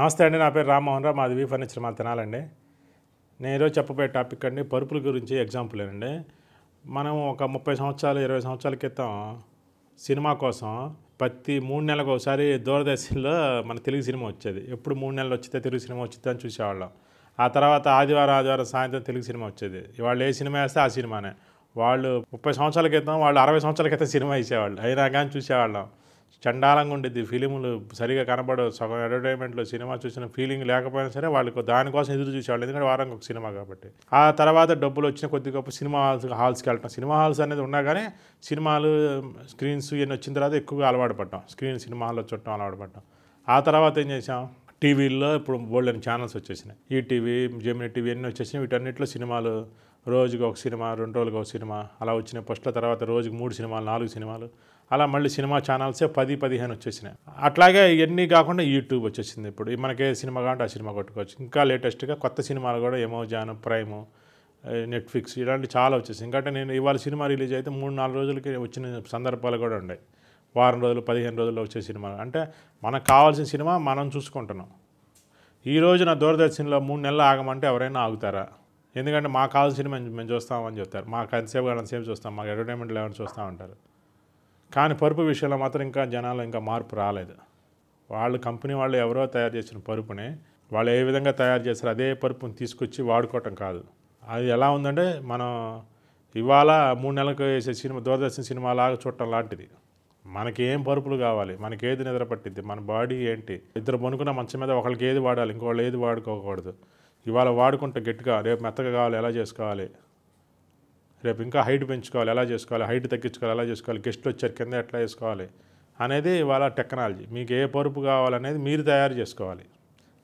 నమస్తే అండి నా పేరు రామ్మోహన్ రావు మాది వి ఫర్నిచర్ మాది తినాలండి. నేను ఈరోజు చెప్పబోయే టాపిక్ అండి పరుపుల గురించి ఎగ్జాంపుల్ అండి. మనం ఒక ముప్పై సంవత్సరాలు ఇరవై సంవత్సరాల క్రితం సినిమా కోసం ప్రతి మూడు నెలలకు ఒకసారి దూరదర్శన్లో మన తెలుగు సినిమా వచ్చేది. ఎప్పుడు మూడు నెలలు వచ్చితే తెలుగు సినిమా వచ్చింది అని చూసేవాళ్ళం. ఆ తర్వాత ఆదివారం ఆదివారం సాయంత్రం తెలుగు సినిమా వచ్చేది. వాళ్ళు ఏ సినిమా వేస్తే ఆ సినిమానే. వాళ్ళు ముప్పై సంవత్సరాల క్రితం వాళ్ళు అరవై సంవత్సరాల క్రితం సినిమా వేసేవాళ్ళు. అయినా కానీ చూసేవాళ్ళం. చండాలంగా ఉండేది ఫిలిములు సరిగా కనబడవు. సగం అడ్వర్టైజ్మెంట్లో సినిమా చూసిన ఫీలింగ్ లేకపోయినా సరే వాళ్ళకు దానికోసం ఎదురు చూసేవాళ్ళు. ఎందుకంటే వారానికి ఒక సినిమా కాబట్టి. ఆ తర్వాత డబ్బులు వచ్చిన కొద్ది గొప్ప సినిమా హాల్స్ హాల్స్కి వెళ్ళటం సినిమా హాల్స్ అనేది ఉన్నా కానీ సినిమాలు స్క్రీన్స్ ఇవన్నీ వచ్చిన తర్వాత ఎక్కువగా అలవాటు పడ్డాం. స్క్రీన్ సినిమా హాల్లో చూడటం అలవాటు పడ్డాం. ఆ తర్వాత ఏం చేసాం టీవీల్లో ఇప్పుడు బోల్డ్ అని ఛానల్స్ వచ్చేసినాయి. ఈటీవీ జెమిని టీవీ అన్నీ వచ్చేసినాయి. వీటన్నిటిలో సినిమాలు రోజుకి ఒక సినిమా రెండు రోజులకు ఒక సినిమా అలా వచ్చినాయి. ఫస్ట్ల తర్వాత రోజుకి మూడు సినిమాలు నాలుగు సినిమాలు. అలా మళ్ళీ సినిమా ఛానల్సే పది పదిహేను వచ్చేసినాయి. అట్లాగే ఇవన్నీ కాకుండా యూట్యూబ్ వచ్చేసింది ఇప్పుడు. మనకే సినిమా కావాలంటే ఆ సినిమా కొట్టుకోవచ్చు. ఇంకా లేటెస్ట్గా కొత్త సినిమాలు కూడా ఎమోజాన్ ప్రైమ్ నెట్ఫ్లిక్స్ ఇలాంటివి చాలా వచ్చేసింది ఎందుకంటే నేను ఇవాళ సినిమా రిలీజ్ అయితే మూడు నాలుగు రోజులకి వచ్చిన సందర్భాలు కూడా ఉన్నాయి. వారం రోజులు పదిహేను రోజుల్లో వచ్చే సినిమా. అంటే మనకు కావాల్సిన సినిమా మనం చూసుకుంటున్నాం. ఈ రోజున దూరదర్శన్లో మూడు నెలలు ఆగమంటే ఎవరైనా ఆగుతారా? ఎందుకంటే మాకు కావాల్సిన సినిమా మేము చూస్తామని చెప్తారు. మాకు ఎంతసేపు అంతసేపు చూస్తాం. మాకు ఎంటర్టైన్మెంట్ లేవని చూస్తూ ఉంటారు. కానీ పరుపు విషయంలో మాత్రం ఇంకా జనాలు ఇంకా మార్పు రాలేదు. వాళ్ళు కంపెనీ వాళ్ళు ఎవరో తయారు చేసిన పరుపుని వాళ్ళు ఏ విధంగా తయారు చేస్తారు అదే పరుపుని తీసుకొచ్చి వాడుకోవటం కాదు. అది ఎలా ఉందంటే మనం ఇవాళ మూడు నెలలకు వేసే సినిమా దూరదర్శన్ సినిమా లాగా చూడటం లాంటిది. మనకి ఏం పరుపులు కావాలి? మనకి ఏది నిద్ర పట్టిద్ది? మన బాడీ ఏంటి? ఇద్దరు పనుకున్న మంచం మీద ఒకరికి ఏది వాడాలి? ఇంకోళ్ళు ఏది వాడుకోకూడదు. ఇవాళ వాడుకుంటే గట్టిగా రేపు మెత్తగా కావాలి ఎలా చేసుకోవాలి? రేపు ఇంకా హైట్ పెంచుకోవాలి ఎలా చేసుకోవాలి? హైట్ తగ్గించుకోవాలి ఎలా చేసుకోవాలి? గెస్ట్లు వచ్చారు కింద ఎట్లా వేసుకోవాలి? అనేది ఇవాళ టెక్నాలజీ. మీకు ఏ పరుపు కావాలనేది మీరు తయారు చేసుకోవాలి.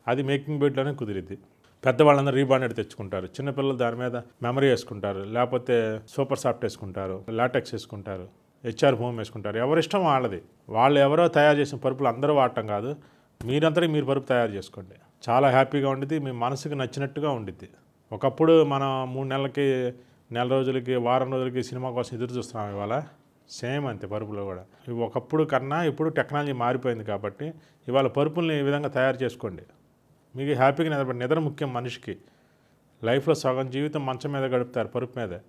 అది మేకింగ్ బెడ్లోనే కుదిరిద్ది. పెద్దవాళ్ళందరూ రీబాండెడ్ తెచ్చుకుంటారు. చిన్నపిల్లలు దాని మీద మెమరీ వేసుకుంటారు. లేకపోతే సూపర్ సాఫ్ట్ వేసుకుంటారు. లాటెక్స్ వేసుకుంటారు. హెచ్ఆర్ హోమ్ వేసుకుంటారు. ఎవరిష్టం వాళ్ళది. వాళ్ళు ఎవరో తయారు చేసిన పరుపులు అందరూ వాడటం కాదు. మీరందరూ మీరు పరుపు తయారు చేసుకోండి. చాలా హ్యాపీగా ఉండిద్ది. మీ మనసుకు నచ్చినట్టుగా ఉండిద్ది. ఒకప్పుడు మనం మూడు నెలలకి నెల రోజులకి వారం రోజులకి సినిమా కోసం ఎదురు చూస్తున్నాం ఇవాళ. సేమ్ అంతే పరుపులో కూడా. ఒకప్పుడు కన్నా ఇప్పుడు టెక్నాలజీ మారిపోయింది కాబట్టి ఇవాళ పరుపుల్ని ఈ విధంగా తయారు చేసుకోండి. మీకు హ్యాపీగా నిద్ర నిద్ర ముఖ్యం మనిషికి. లైఫ్లో సగం జీవితం మంచం మీద గడుపుతారు పరుపు మీదే.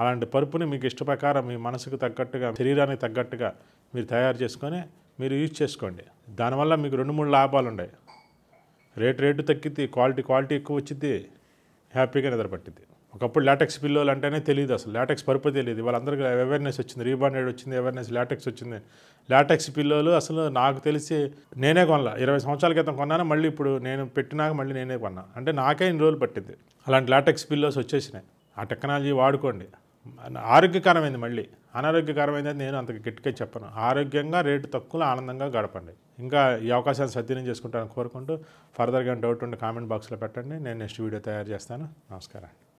అలాంటి పరుపుని మీకు ఇష్ట ప్రకారం మీ మనసుకు తగ్గట్టుగా శరీరానికి తగ్గట్టుగా మీరు తయారు చేసుకొని మీరు యూజ్ చేసుకోండి. దానివల్ల మీకు రెండు మూడు లాభాలు ఉన్నాయి రేటు రేటు తగ్గిద్ది క్వాలిటీ క్వాలిటీ ఎక్కువ వచ్చింది హ్యాపీగా నిద్రపట్టింది ఒకప్పుడు లాటెక్స్ పిల్లోలు అంటేనే తెలియదు అసలు. లాటెక్స్ పరుపు తెలియదు వాళ్ళందరికీ అవేర్నెస్ వచ్చింది రీబాండెడ్ వచ్చింది అవేర్నెస్ లాటెక్స్ వచ్చింది. లాటెక్స్ పిల్లోలు అసలు నాకు తెలిసి నేనే కొనలా. ఇరవై సంవత్సరాల క్రితం కొన్నాను మళ్ళీ ఇప్పుడు నేను పెట్టినాక మళ్ళీ నేనే కొన్నా. అంటే నాకే ఇన్ని రోజులు పట్టింది అలాంటి లాటెక్స్ పిల్లోస్ వచ్చేసినాయి. ఆ టెక్నాలజీ వాడుకోండి. ఆరోగ్యకరమైంది మళ్ళీ. అనారోగ్యకరమైంది అని నేను అంత గట్టిగా చెప్పను. ఆరోగ్యంగా రేటు తక్కువలో ఆనందంగా గడపండి. ఇంకా ఈ అవకాశాన్ని సద్వినియోగం చేసుకుంటాను కోరుకుంటూ ఫర్దర్గా డౌట్ ఉంటే కామెంట్ బాక్స్లో పెట్టండి. నేను నెక్స్ట్ వీడియో తయారు చేస్తాను. నమస్కారం